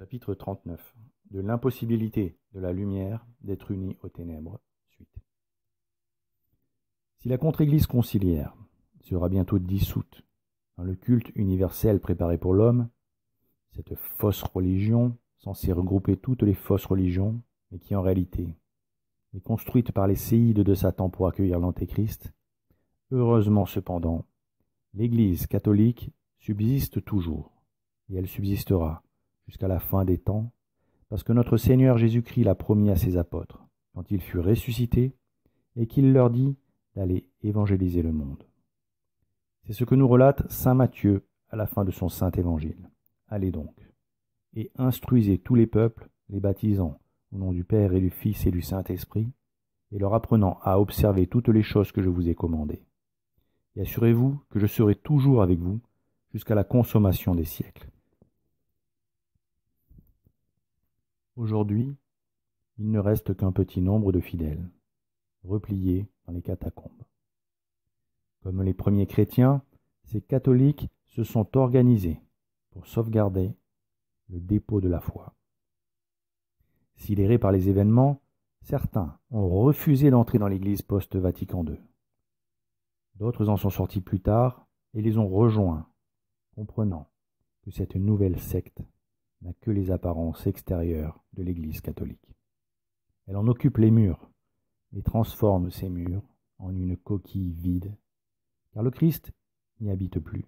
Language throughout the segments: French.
Chapitre 39 De l'impossibilité de la lumière d'être unie aux ténèbres. Suite. Si la contre-église conciliaire sera bientôt dissoute dans le culte universel préparé pour l'homme, cette fausse religion, censée regrouper toutes les fausses religions, mais qui en réalité est construite par les séides de Satan pour accueillir l'Antéchrist, heureusement cependant, l'Église catholique subsiste toujours, et elle subsistera jusqu'à la fin des temps, parce que notre Seigneur Jésus-Christ l'a promis à ses apôtres, quand il fut ressuscité, et qu'il leur dit d'aller évangéliser le monde. C'est ce que nous relate Saint Matthieu à la fin de son saint évangile. Allez donc, et instruisez tous les peuples, les baptisant au nom du Père et du Fils et du Saint-Esprit, et leur apprenant à observer toutes les choses que je vous ai commandées. Et assurez-vous que je serai toujours avec vous jusqu'à la consommation des siècles. Aujourd'hui, il ne reste qu'un petit nombre de fidèles, repliés dans les catacombes. Comme les premiers chrétiens, ces catholiques se sont organisés pour sauvegarder le dépôt de la foi. Sidérés par les événements, certains ont refusé d'entrer dans l'Église post-Vatican II. D'autres en sont sortis plus tard et les ont rejoints, comprenant que cette nouvelle secte n'a que les apparences extérieures de l'Église catholique. Elle en occupe les murs et transforme ces murs en une coquille vide, car le Christ n'y habite plus.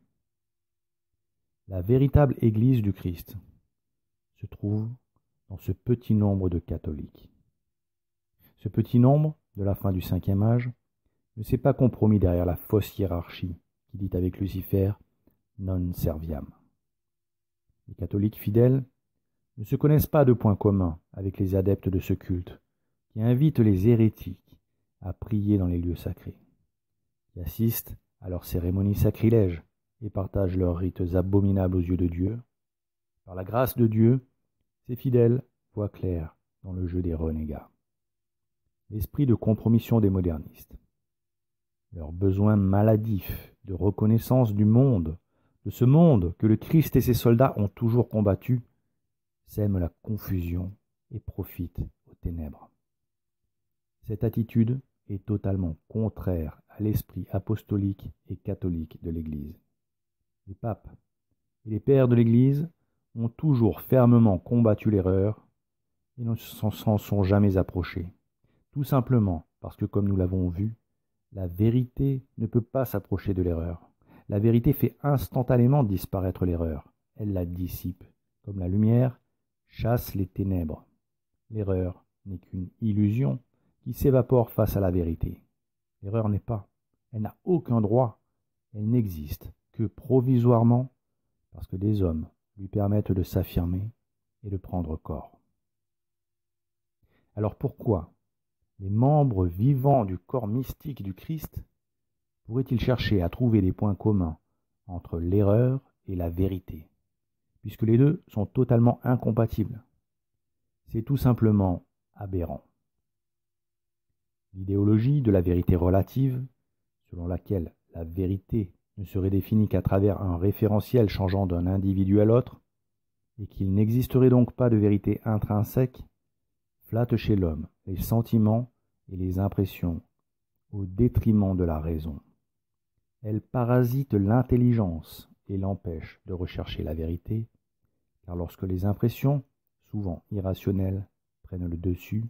La véritable Église du Christ se trouve dans ce petit nombre de catholiques. Ce petit nombre, de la fin du cinquième âge, ne s'est pas compromis derrière la fausse hiérarchie qui dit avec Lucifer non serviam. Les catholiques fidèles ne se connaissent pas de point commun avec les adeptes de ce culte, qui invitent les hérétiques à prier dans les lieux sacrés, qui assistent à leurs cérémonies sacrilèges et partagent leurs rites abominables aux yeux de Dieu. Par la grâce de Dieu, ces fidèles voient clair dans le jeu des renégats. L'esprit de compromission des modernistes, leur besoin maladif de reconnaissance du monde, de ce monde que le Christ et ses soldats ont toujours combattu, sème la confusion et profite aux ténèbres. Cette attitude est totalement contraire à l'esprit apostolique et catholique de l'Église. Les papes et les pères de l'Église ont toujours fermement combattu l'erreur et ne s'en sont jamais approchés, tout simplement parce que, comme nous l'avons vu, la vérité ne peut pas s'approcher de l'erreur. La vérité fait instantanément disparaître l'erreur. Elle la dissipe, comme la lumière chasse les ténèbres. L'erreur n'est qu'une illusion qui s'évapore face à la vérité. L'erreur n'est pas, elle n'a aucun droit, elle n'existe que provisoirement parce que des hommes lui permettent de s'affirmer et de prendre corps. Alors pourquoi les membres vivants du corps mystique du Christ pourraient-ils chercher à trouver des points communs entre l'erreur et la vérité, puisque les deux sont totalement incompatibles? C'est tout simplement aberrant. L'idéologie de la vérité relative, selon laquelle la vérité ne serait définie qu'à travers un référentiel changeant d'un individu à l'autre, et qu'il n'existerait donc pas de vérité intrinsèque, flatte chez l'homme les sentiments et les impressions au détriment de la raison. Elle parasite l'intelligence et l'empêche de rechercher la vérité, car lorsque les impressions, souvent irrationnelles, prennent le dessus,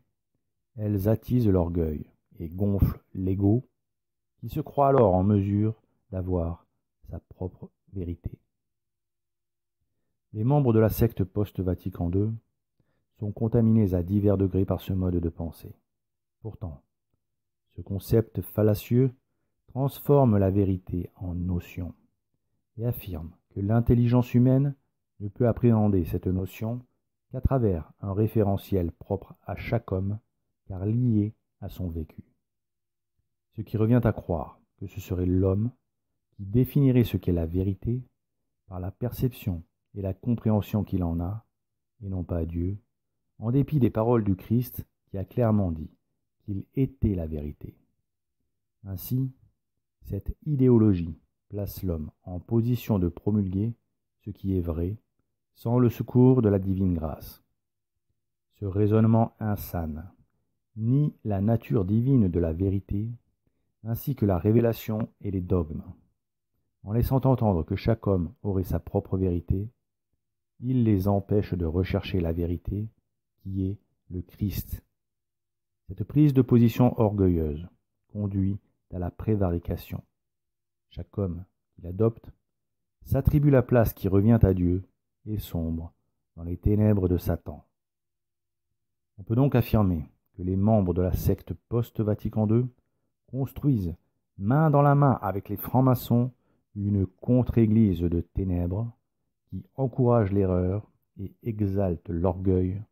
elles attisent l'orgueil et gonflent l'ego, qui se croit alors en mesure d'avoir sa propre vérité. Les membres de la secte post-Vatican II sont contaminés à divers degrés par ce mode de pensée. Pourtant, ce concept fallacieux transforme la vérité en notion et affirme que l'intelligence humaine ne peut appréhender cette notion qu'à travers un référentiel propre à chaque homme, car lié à son vécu. Ce qui revient à croire que ce serait l'homme qui définirait ce qu'est la vérité par la perception et la compréhension qu'il en a, et non pas Dieu, en dépit des paroles du Christ qui a clairement dit qu'il était la vérité. Ainsi, cette idéologie place l'homme en position de promulguer ce qui est vrai sans le secours de la divine grâce. Ce raisonnement insane nie la nature divine de la vérité, ainsi que la révélation et les dogmes. En laissant entendre que chaque homme aurait sa propre vérité, il les empêche de rechercher la vérité, qui est le Christ. Cette prise de position orgueilleuse conduit à la prévarication. Chaque homme qui l'adopte s'attribue la place qui revient à Dieu et sombre dans les ténèbres de Satan. On peut donc affirmer que les membres de la secte post-Vatican II construisent main dans la main avec les francs-maçons une contre-église de ténèbres qui encourage l'erreur et exalte l'orgueil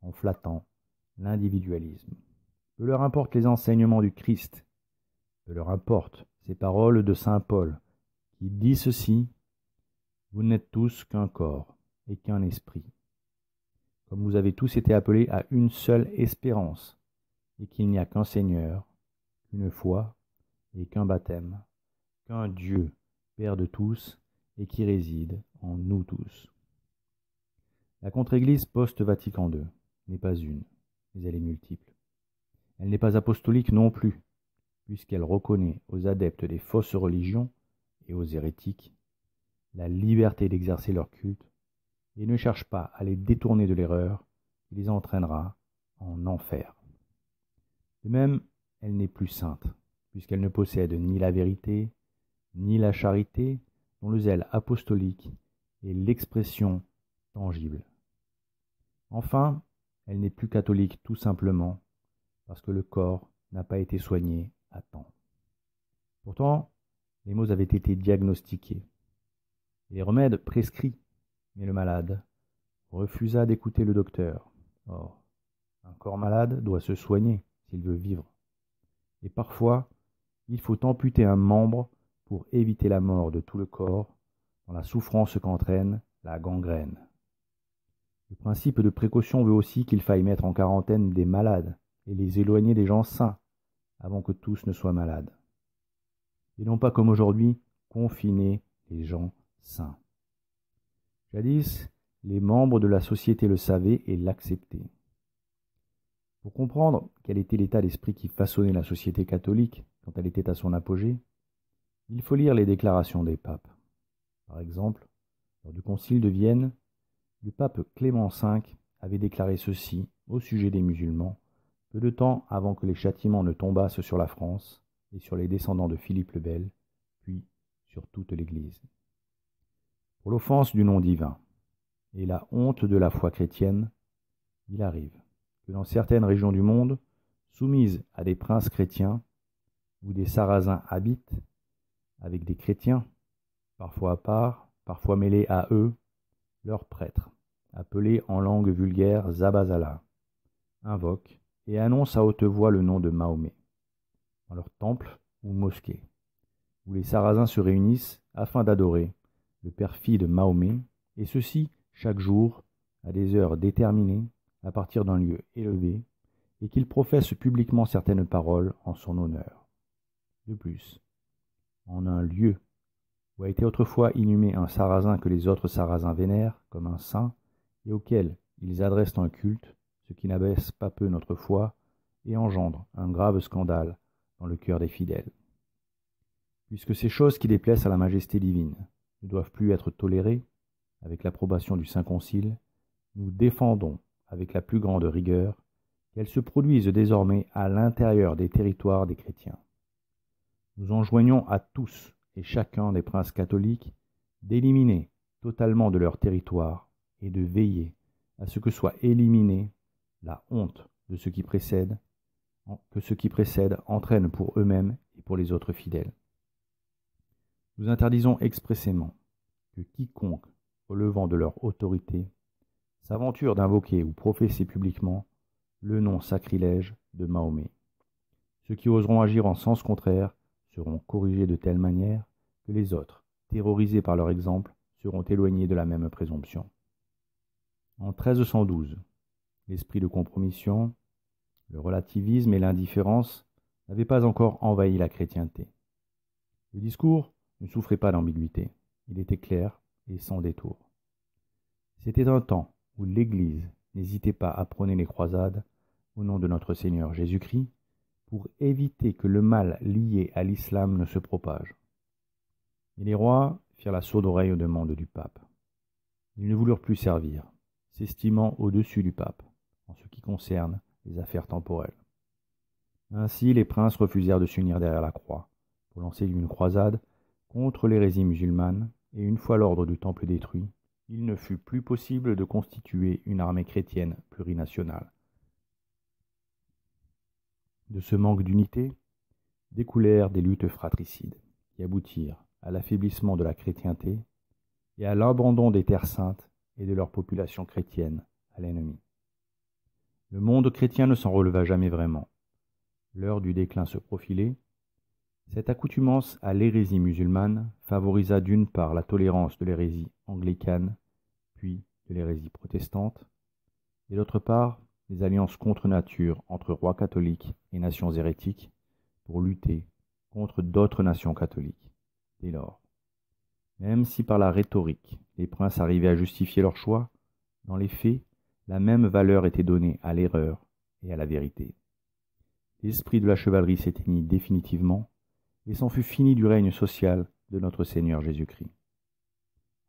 en flattant l'individualisme. Peu leur importe les enseignements du Christ, peu leur importe ces paroles de Saint Paul qui dit ceci Vous n'êtes tous qu'un corps et qu'un esprit. Comme vous avez tous été appelés à une seule espérance, et qu'il n'y a qu'un Seigneur, qu'une foi et qu'un baptême, qu'un Dieu, Père de tous, et qui réside en nous tous. La contre-église post-Vatican II n'est pas une, mais elle est multiple. Elle n'est pas apostolique non plus, puisqu'elle reconnaît aux adeptes des fausses religions et aux hérétiques la liberté d'exercer leur culte et ne cherche pas à les détourner de l'erreur qui les entraînera en enfer. De même, elle n'est plus sainte, puisqu'elle ne possède ni la vérité, ni la charité, dont le zèle apostolique est l'expression tangible. Enfin, elle n'est plus catholique tout simplement parce que le corps n'a pas été soigné Pourtant, les maux avaient été diagnostiqués, les remèdes prescrits, mais le malade refusa d'écouter le docteur. Or, un corps malade doit se soigner s'il veut vivre. Et parfois, il faut amputer un membre pour éviter la mort de tout le corps dans la souffrance qu'entraîne la gangrène. Le principe de précaution veut aussi qu'il faille mettre en quarantaine des malades et les éloigner des gens sains avant que tous ne soient malades. Et non pas comme aujourd'hui, confiner les gens sains. Jadis, les membres de la société le savaient et l'acceptaient. Pour comprendre quel était l'état d'esprit qui façonnait la société catholique quand elle était à son apogée, il faut lire les déclarations des papes. Par exemple, lors du concile de Vienne, le pape Clément V avait déclaré ceci au sujet des musulmans, peu de temps avant que les châtiments ne tombassent sur la France et sur les descendants de Philippe le Bel, puis sur toute l'Église. Pour l'offense du nom divin et la honte de la foi chrétienne, il arrive que dans certaines régions du monde, soumises à des princes chrétiens, où des sarrasins habitent, avec des chrétiens, parfois à part, parfois mêlés à eux, leurs prêtres, appelés en langue vulgaire Zabazala, invoquent et annoncent à haute voix le nom de Mahomet, dans leur temple ou mosquée, où les Sarrasins se réunissent afin d'adorer le perfide Mahomet, et ceci chaque jour, à des heures déterminées, à partir d'un lieu élevé, et qu'ils professent publiquement certaines paroles en son honneur. De plus, en un lieu où a été autrefois inhumé un sarrasin que les autres sarrasins vénèrent comme un saint, et auquel ils adressent un culte, ce qui n'abaisse pas peu notre foi, et engendre un grave scandale dans le cœur des fidèles. Puisque ces choses qui déplaisent à la majesté divine ne doivent plus être tolérées, avec l'approbation du Saint Concile, nous défendons avec la plus grande rigueur qu'elles se produisent désormais à l'intérieur des territoires des chrétiens. Nous enjoignons à tous et chacun des princes catholiques d'éliminer totalement de leur territoire et de veiller à ce que soit éliminée la honte de ce qui précède, que ce qui précède entraîne pour eux-mêmes et pour les autres fidèles. Nous interdisons expressément que quiconque, au levant de leur autorité, s'aventure d'invoquer ou professer publiquement le nom sacrilège de Mahomet. Ceux qui oseront agir en sens contraire seront corrigés de telle manière que les autres, terrorisés par leur exemple, seront éloignés de la même présomption. En 1312, l'esprit de compromission, le relativisme et l'indifférence n'avaient pas encore envahi la chrétienté. Le discours ne souffrait pas d'ambiguïté, il était clair et sans détour. C'était un temps où l'Église n'hésitait pas à prôner les croisades au nom de notre Seigneur Jésus-Christ pour éviter que le mal lié à l'islam ne se propage. Et les rois firent la sourde oreille aux demandes du pape. Ils ne voulurent plus servir, s'estimant au-dessus du pape en ce qui concerne les affaires temporelles. Ainsi les princes refusèrent de s'unir derrière la croix pour lancer une croisade contre l'hérésie musulmane, et une fois l'ordre du temple détruit, il ne fut plus possible de constituer une armée chrétienne plurinationale. De ce manque d'unité découlèrent des luttes fratricides qui aboutirent à l'affaiblissement de la chrétienté et à l'abandon des terres saintes et de leur population chrétienne à l'ennemi. Le monde chrétien ne s'en releva jamais vraiment. L'heure du déclin se profilait. Cette accoutumance à l'hérésie musulmane favorisa d'une part la tolérance de l'hérésie anglicane, puis de l'hérésie protestante, et d'autre part les alliances contre nature entre rois catholiques et nations hérétiques pour lutter contre d'autres nations catholiques. Dès lors, même si par la rhétorique les princes arrivaient à justifier leur choix, dans les faits, la même valeur était donnée à l'erreur et à la vérité. L'esprit de la chevalerie s'éteignit définitivement, et s'en fut fini du règne social de notre Seigneur Jésus-Christ.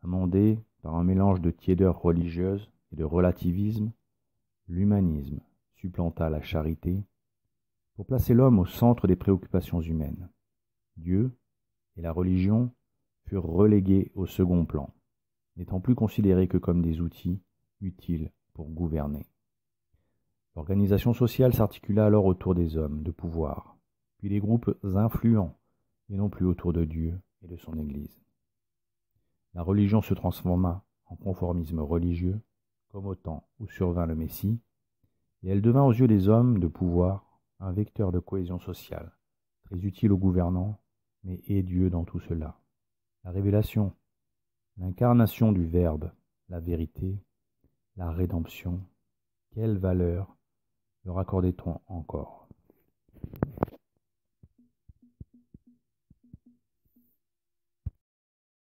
Amendé par un mélange de tiédeur religieuse et de relativisme, l'humanisme supplanta la charité pour placer l'homme au centre des préoccupations humaines. Dieu et la religion furent relégués au second plan, n'étant plus considérés que comme des outils utiles gouverner. L'organisation sociale s'articula alors autour des hommes de pouvoir, puis des groupes influents, et non plus autour de Dieu et de son Église. La religion se transforma en conformisme religieux, comme au temps où survint le Messie, et elle devint aux yeux des hommes de pouvoir un vecteur de cohésion sociale, très utile aux gouvernants, mais est Dieu dans tout cela. La révélation, l'incarnation du Verbe, la vérité, la rédemption, quelle valeur leur accordait-on encore?